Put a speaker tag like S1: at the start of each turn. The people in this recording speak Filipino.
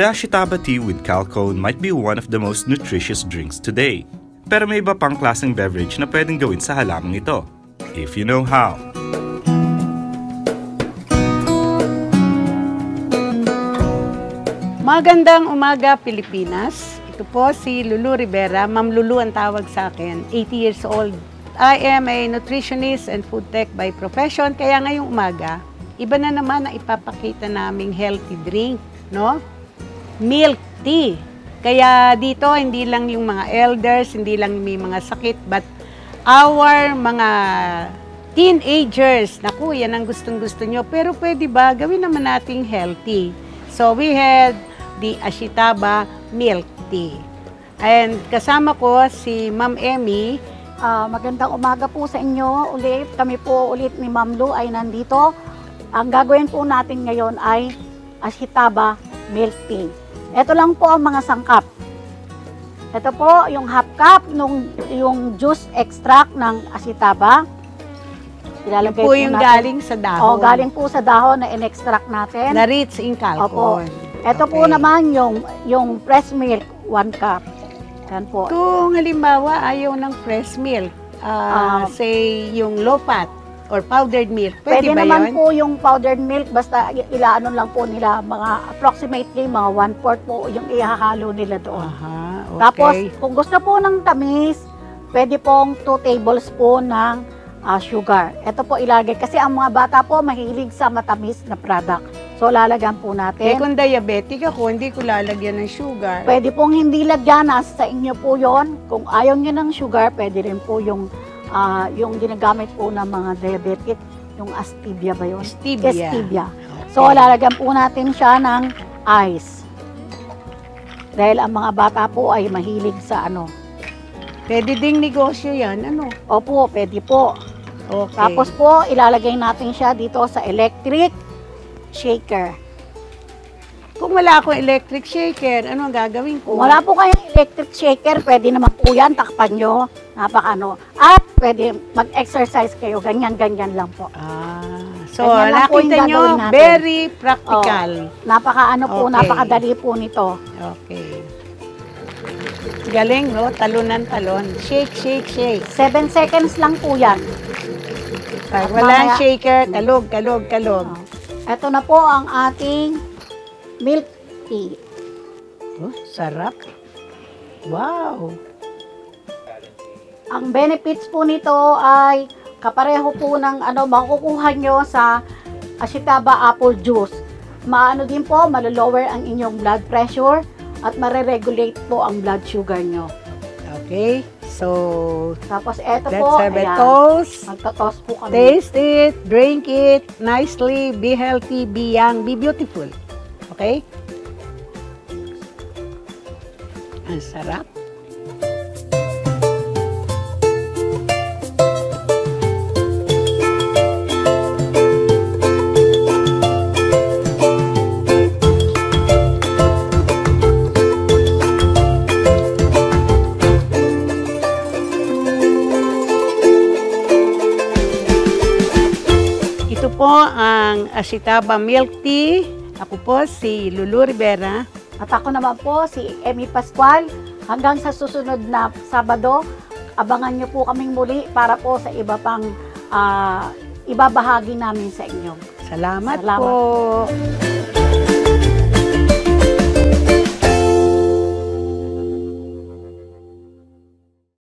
S1: The Ashitaba tea with calcone might be one of the most nutritious drinks today. Pero may iba pang klaseng beverage na pwedeng gawin sa halamang ito. If you know how.
S2: Magandang umaga, Pilipinas. Ito po si Lulu Rivera. Ma'am Lulu ang tawag sa akin. 80 years old. I am a nutritionist and food tech by profession. Kaya ngayong umaga, iba na naman ang ipapakita naming healthy drink, no? Milk tea. Kaya dito, hindi lang yung mga elders, hindi lang may mga sakit, but our mga teenagers, naku, yan ang gustong-gusto nyo. Pero pwede ba, gawin naman nating healthy. So we had the Ashitaba milk tea. And kasama ko si Ma'am Emmy.
S3: Ah, magandang umaga po sa inyo ulit. Kami po ulit ni Ma'am Lu ay nandito. Ang gagawin po natin ngayon ay ashitaba milk tea. Ito lang po ang mga sangkap. Ito po yung half cup nung yung juice extract ng ashitaba. Ilalagay
S2: po yung
S3: natin.
S2: galing sa dahon.
S3: Oh, galing po sa dahon na in-extract natin.
S2: Na rich in
S3: Opo.
S2: calcone.
S3: Ito po
S2: Okay.
S3: naman yung yung fresh milk, 1 cup. Yan po.
S2: Kung halimbawa ayaw ng fresh milk, ah,
S3: Ah.
S2: say yung low fat or powdered milk,
S3: Pwede,
S2: pwede, ba
S3: naman
S2: yun?
S3: po yung powdered milk, basta ilaano lang po nila, mga approximately mga one-fourth po yung ihahalo nila doon.
S2: Aha, okay.
S3: Tapos, kung gusto po ng tamis, pwede pong 2 tablespoon ng ah, sugar. Ito po ilagay, kasi ang mga bata po mahilig sa matamis na product. So, lalagyan po
S2: eh,
S3: natin.
S2: kung diabetic ako, hindi ko lalagyan ng sugar.
S3: Pwede pong hindi lagyan, nasa sa inyo po yon. Kung ayaw nyo ng sugar, pwede rin po yung, ah, yung ginagamit po ng mga diabetic, yung stevia ba yun?
S2: Stevia.
S3: Stevia. So, lalagyan po natin siya ng ice. Dahil ang mga bata po ay mahilig sa ano.
S2: Pwede ding negosyo yan, ano?
S3: Opo, pwede po.
S2: Okay.
S3: Tapos po, ilalagay natin siya dito sa electric shaker.
S2: Kung wala akong electric shaker, ano ang gagawin ko?
S3: Kung wala po kayong electric shaker, pwede naman po yan, takpan nyo. Napakano. At pwede mag-exercise kayo, ganyan-ganyan lang po.
S2: Ah, so
S3: Ganyan
S2: nakita nyo, very practical.
S3: Napakaano po,
S2: Okay.
S3: napakadali po nito.
S2: Okay. Galing, no? Talon ng talon. Shake, shake, shake.
S3: 7 seconds lang po yan.
S2: Pag
S3: At
S2: walang
S3: mamaya-
S2: shaker, kalog, kalog, kalog.
S3: Oh. Ito na po ang ating milk tea.
S2: Oh, sarap. Wow.
S3: Ang benefits po nito ay kapareho po ng ano makukuha nyo sa Ashitaba apple juice. Maano din po, malolower ang inyong blood pressure at mareregulate po ang blood sugar nyo.
S2: Okay. So,
S3: Tapos eto
S2: let's
S3: po,
S2: have a
S3: ayan,
S2: toast.
S3: magtotoast po kami.
S2: Taste it, drink it nicely, be healthy, be young, be beautiful. Okay? Ang sarap. Po ang Ashitaba Milk Tea. Ako po si Lulu Rivera.
S3: At ako naman po, si Emmy Pascual. Hanggang sa susunod na Sabado, abangan nyo po kaming muli para po sa iba pang ah, ibabahagi namin sa inyo.
S2: Salamat,
S3: Salamat.
S2: po.